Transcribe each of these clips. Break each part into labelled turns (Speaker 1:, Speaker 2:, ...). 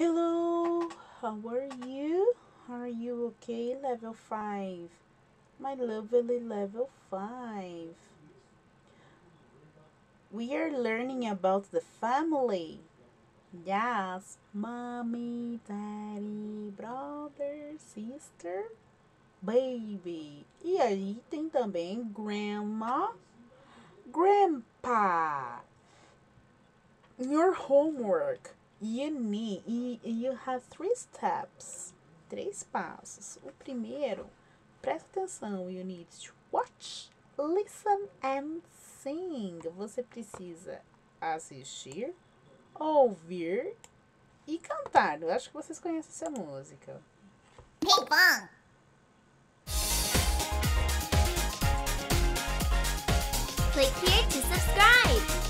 Speaker 1: Hello, how are you? Are you okay? Level 5. My lovely level 5. We are learning about the family. Yes, mommy, daddy, brother, sister, baby. E aí tem também grandma, grandpa. Your homework you need you have three steps. Três passos. O primeiro, presta atenção, you need to watch, listen and sing. Você precisa assistir, ouvir e cantar. Eu acho que vocês conhecem essa música.
Speaker 2: Pong. Click here to subscribe.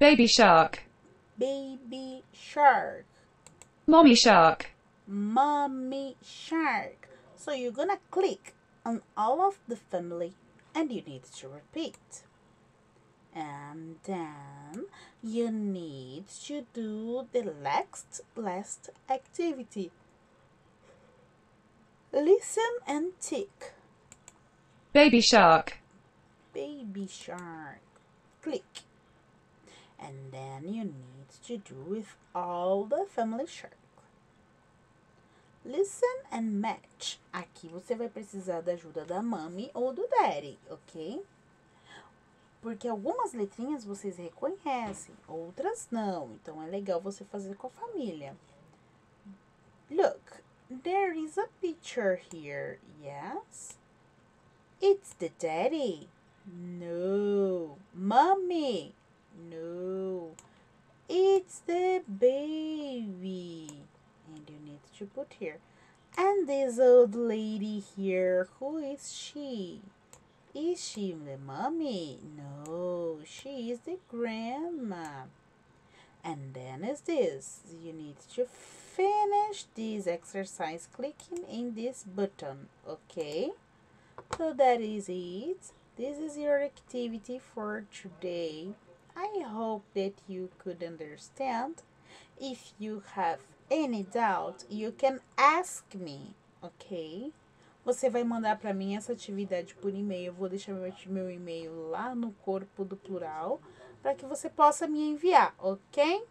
Speaker 3: Baby shark.
Speaker 1: Baby shark.
Speaker 3: Mommy shark.
Speaker 1: Mommy shark. So you're gonna click on all of the family and you need to repeat and then you need to do the next last activity listen and tick
Speaker 3: baby shark
Speaker 1: baby shark click and then you need to do with all the family shark Listen and match. Aqui você vai precisar da ajuda da mami ou do daddy, ok? Porque algumas letrinhas vocês reconhecem, outras não. Então é legal você fazer com a família. Look, there is a picture here. Yes? It's the daddy. No. Mommy. It's the baby. And you need to put here. And this old lady here, who is she? Is she the mommy? No, she is the grandma. And then is this. You need to finish this exercise clicking in this button, okay? So that is it. This is your activity for today. I hope that you could understand. If you have any doubt, you can ask me, okay? Você vai mandar para mim essa atividade por e-mail. Eu vou deixar meu, meu e-mail lá no corpo do plural para que você possa me enviar, ok?